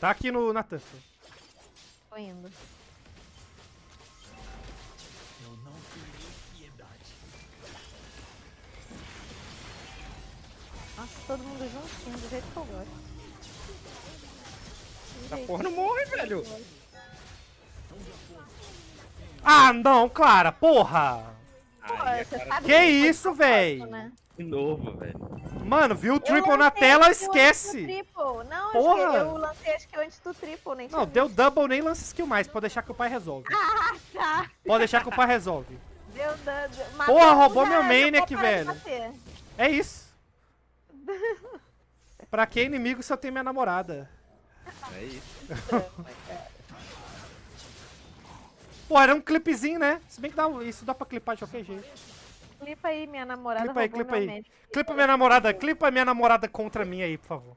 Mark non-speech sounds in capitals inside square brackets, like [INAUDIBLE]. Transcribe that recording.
Tá aqui no, na tampa. Tô indo. Eu não terei piedade. Nossa, todo mundo juntinho, do jeito que eu gosto. Essa porra não morre, velho. Ah, não, Clara, porra! Pô, Ai, você cara, sabe Que isso, véi? né? de novo, velho. Mano, viu o triple na tela, esquece! Não, Porra. eu lancei acho que antes do triple, nem Não, deu double, nem lança skill mais. Pode deixar que o pai resolve. visto. [LAUGHS] Tá. Pode deixar que o pai resolve. Deu dano. Porra, roubou meu maniac, velho. velho. É isso. [LAUGHS] Pra que inimigo se eu tenho minha namorada? É isso. [LAUGHS] Pô, era um clipezinho, né? Se bem que dá, isso dá pra clipar de qualquer jeito. Clipa aí, minha namorada Clipa aí, clipa aí. Clipa minha namorada, clipa minha namorada contra mim aí, por favor.